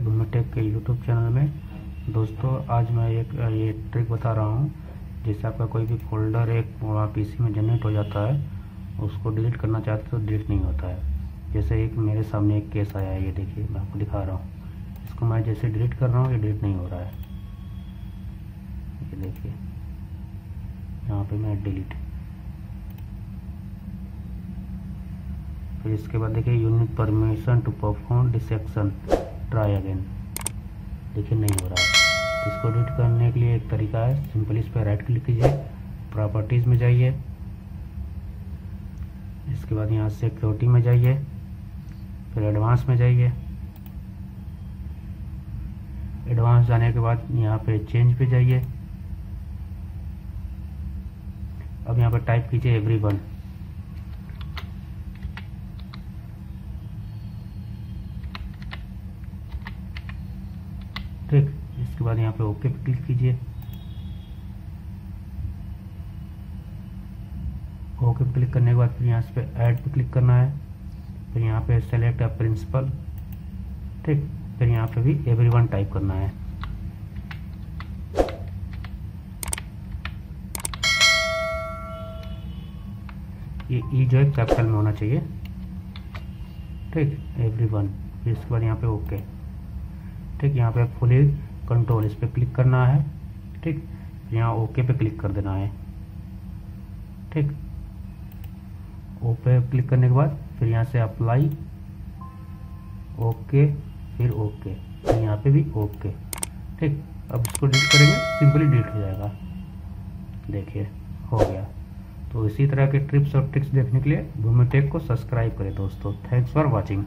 घूमेटेक के YouTube channel में। दोस्तों, आज मैं एक, ये ट्रिक बता रहा हूँ जैसे आपका कोई भी फोल्डर एक पीसी में जनरेट हो जाता है, उसको डिलीट करना चाहते तो डिलीट नहीं होता है। जैसे एक मेरे सामने एक केस आया है ये देखिए, मैं आपको दिखा रहा हूँ। इसको मैं जैसे डिलीट कर रहा हूँ, ये डिलीट नहीं हो रहा है। ये देखिए, यहाँ पे मैं डिलीट। फिर इसके बाद देखिए, unit permission to perform dissection. Try again देखिए, नहीं हो रहा है। इसको एडिट करने के लिए एक तरीका है। सिंपल इस पर राइट क्लिक कीजिए। प्रॉपर्टीज़ में जाइए। इसके बाद यहाँ से सिक्योरिटी में जाइए। फिर एडवांस में जाइए। एडवांस जाने के बाद यहाँ पे चेंज पे जाइए। अब यहाँ पर टाइप कीजिए एवरी वन ठीक इसके बाद यहाँ पे ओके पे क्लिक कीजिए। ओके पे क्लिक करने के बाद फिर यहाँ पे ऐड पे क्लिक करना है। फिर यहाँ पे सेलेक्ट अ प्रिंसिपल ठीक। फिर यहाँ पे भी एवरीवन टाइप करना है। ये ई जो है कैपिटल में होना चाहिए। ठीक। एवरीवन फिर इसके बाद यहाँ पे ओके ठीक, यहाँ पे फुली कंट्रोल इस पर क्लिक करना है, ठीक, यहाँ ओके पे क्लिक कर देना है, ठीक ओ पे क्लिक करने के बाद फिर यहाँ से अप्लाई ओके फिर ओके फिर यहाँ पे भी ओके ठीक, अब इसको डिलीट करेंगे सिंपली डिलीट हो जाएगा, देखिए, हो गया तो इसी तरह के ट्रिप्स और ट्रिक्स देखने के लिए भूमिटेक को सब्सक्राइब करें दोस्तों थैंक्स फॉर वॉचिंग